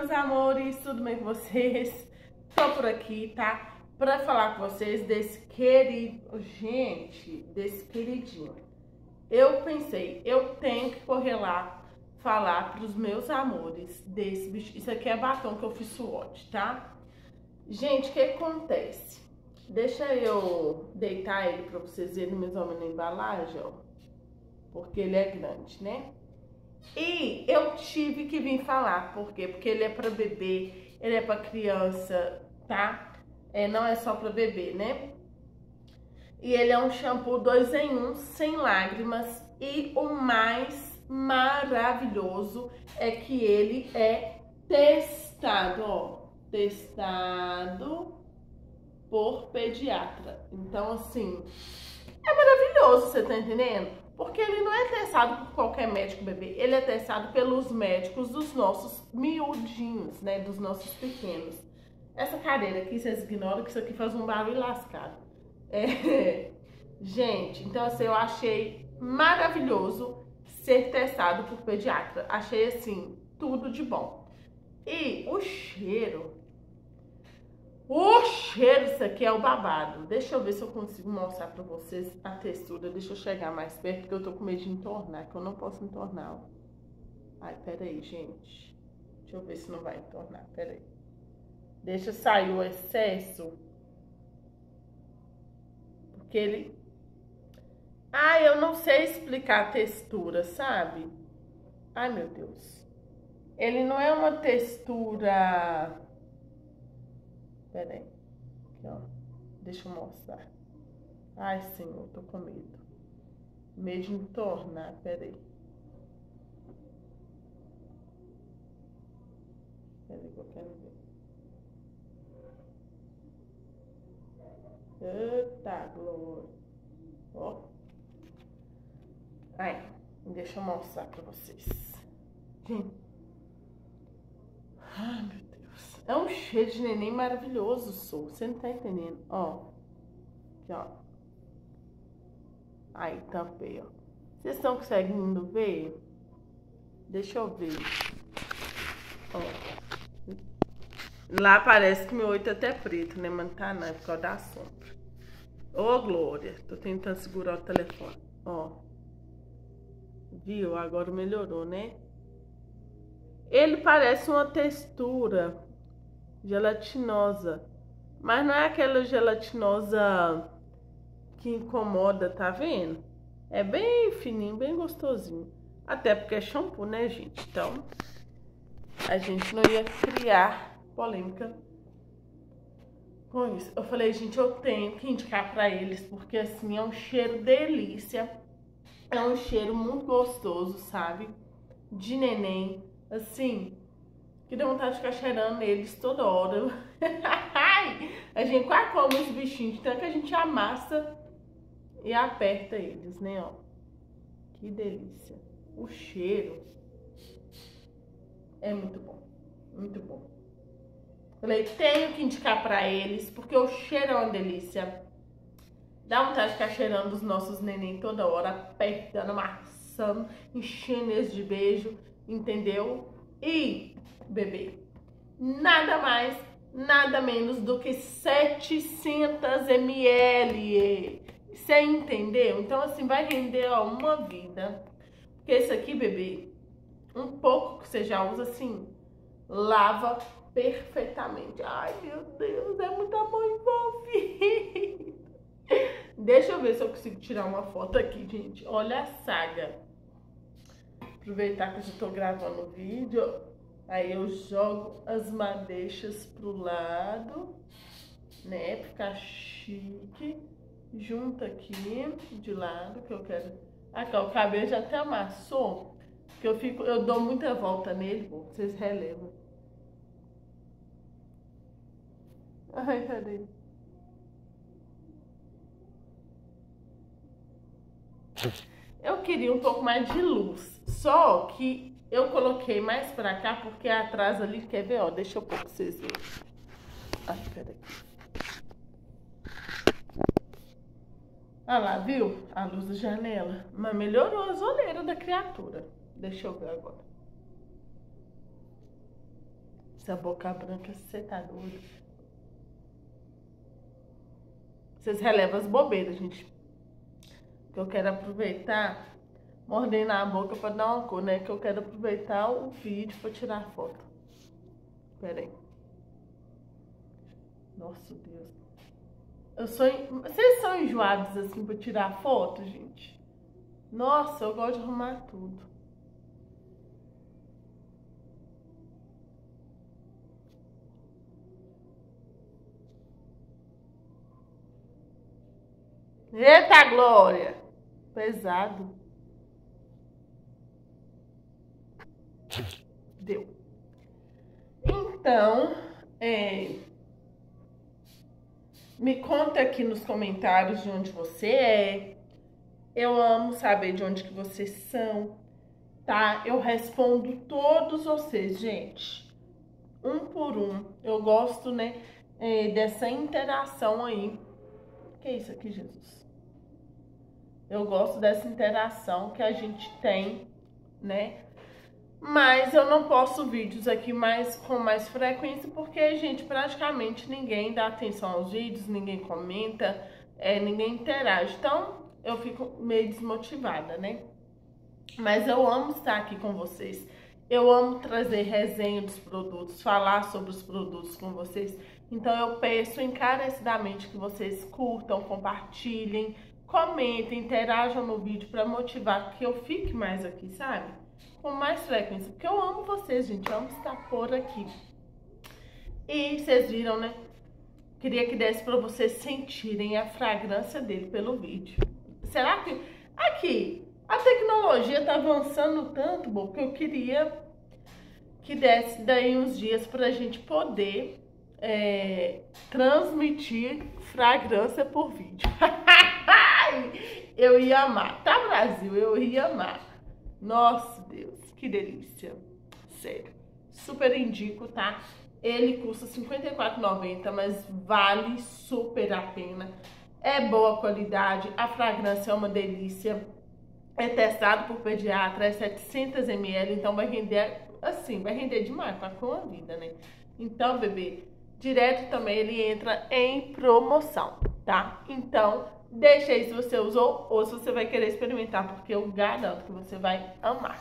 meus amores, tudo bem com vocês? Tô por aqui, tá? Pra falar com vocês desse querido... Gente, desse queridinho. Eu pensei, eu tenho que correr lá falar pros meus amores desse bicho. Isso aqui é batom que eu fiz swatch, tá? Gente, o que acontece? Deixa eu deitar ele pra vocês verem mais ou menos na embalagem, ó. Porque ele é grande, né? E eu tive que vir falar, por quê? Porque ele é para bebê, ele é para criança, tá? É, não é só para bebê, né? E ele é um shampoo dois em um, sem lágrimas. E o mais maravilhoso é que ele é testado, ó. Testado por pediatra. Então, assim, é maravilhoso, você tá entendendo? Porque ele não é testado por qualquer médico bebê, ele é testado pelos médicos dos nossos miudinhos, né? Dos nossos pequenos. Essa cadeira aqui, vocês ignoram que isso aqui faz um barulho lascado. É... Gente, então assim, eu achei maravilhoso ser testado por pediatra. Achei assim, tudo de bom. E o cheiro o cheiro disso aqui é o babado. Deixa eu ver se eu consigo mostrar pra vocês a textura. Deixa eu chegar mais perto, porque eu tô com medo de entornar, que eu não posso entornar. Ai, peraí, gente. Deixa eu ver se não vai entornar, peraí. Deixa sair o excesso. Porque ele... Ai, eu não sei explicar a textura, sabe? Ai, meu Deus. Ele não é uma textura Pera aí. Aqui, ó. Deixa eu mostrar. Ai, senhor, tô com medo. Medo de entornar. Pera aí. Pera aí que eu quero ver. Eita, glória. Ó. Aí, deixa eu mostrar pra vocês. Ai, meu é um cheiro de neném maravilhoso, sou. Você não tá entendendo. Ó. Aqui, ó. Aí, tampei, ó. Vocês estão conseguindo ver? Deixa eu ver. Ó. Lá parece que meu olho tá até preto, né? Mas não tá não, é por causa da sombra. Ô, Glória. Tô tentando segurar o telefone. Ó. Viu? Agora melhorou, né? Ele parece uma textura gelatinosa. Mas não é aquela gelatinosa que incomoda, tá vendo? É bem fininho, bem gostosinho. Até porque é shampoo, né, gente? Então, a gente não ia criar polêmica com isso. Eu falei, gente, eu tenho que indicar pra eles, porque assim, é um cheiro delícia. É um cheiro muito gostoso, sabe? De neném. Assim, que dá vontade de ficar cheirando eles toda hora. a gente quase come os bichinhos, então que a gente amassa e aperta eles, né, ó. Que delícia. O cheiro é muito bom, muito bom. Falei, tenho que indicar pra eles, porque o cheiro é uma delícia. Dá vontade de ficar cheirando os nossos neném toda hora, apertando, amassando, enchendo eles de beijo, entendeu? E bebê. Nada mais, nada menos do que 700 ml. Você entendeu? Então, assim, vai render ó, uma vida. Porque esse aqui, bebê, um pouco que você já usa, assim, lava perfeitamente. Ai, meu Deus, é muito amor envolvido. Deixa eu ver se eu consigo tirar uma foto aqui, gente. Olha a saga. Aproveitar que eu já tô gravando o vídeo. Aí eu jogo as madeixas pro lado, né? Ficar chique. Junta aqui de lado, que eu quero... Aqui, ó, o cabelo já até amassou. Que eu fico, eu dou muita volta nele, pô, vocês relevam. Ai, cadê? Eu queria um pouco mais de luz. Só que eu coloquei mais pra cá porque atrás ali, quer ver, ó, deixa eu pôr pra vocês verem. Ai, peraí. Olha lá, viu? A luz da janela. Mas melhorou as olheiras da criatura. Deixa eu ver agora. Essa boca branca, você tá doido. Vocês relevam as bobeiras, gente. Que eu quero aproveitar, mordendo na boca pra dar uma cor, né? Que eu quero aproveitar o vídeo pra tirar foto. Pera aí. Nossa, Deus. Eu sou... Vocês são enjoados assim pra tirar foto, gente? Nossa, eu gosto de arrumar tudo. Eita glória! Pesado. Deu. Então, é, me conta aqui nos comentários de onde você é. Eu amo saber de onde que vocês são, tá? Eu respondo todos vocês, gente. Um por um. Eu gosto, né, é, dessa interação aí. Que é isso aqui, Jesus? Eu gosto dessa interação que a gente tem, né? Mas eu não posto vídeos aqui mais com mais frequência porque, gente, praticamente ninguém dá atenção aos vídeos, ninguém comenta, é, ninguém interage. Então, eu fico meio desmotivada, né? Mas eu amo estar aqui com vocês. Eu amo trazer resenha dos produtos, falar sobre os produtos com vocês. Então eu peço encarecidamente que vocês curtam, compartilhem, comentem, interajam no vídeo para motivar que eu fique mais aqui, sabe? Com mais frequência, porque eu amo vocês, gente, eu amo estar por aqui. E vocês viram, né? Queria que desse para vocês sentirem a fragrância dele pelo vídeo. Será que... Aqui, a tecnologia tá avançando tanto, bom, que eu queria que desse daí uns dias pra gente poder é, transmitir fragrância por vídeo. eu ia amar. Tá, Brasil? Eu ia amar. Nossa, Deus, que delícia. Sério. Super indico, tá? Ele custa R$ 54,90, mas vale super a pena. É boa qualidade, a fragrância é uma delícia. É testado por pediatra, é 700 ml, então vai render assim, vai render demais com a vida, né? Então, bebê, direto também ele entra em promoção, tá? Então, Deixa aí se você usou ou se você vai querer experimentar, porque eu garanto que você vai amar.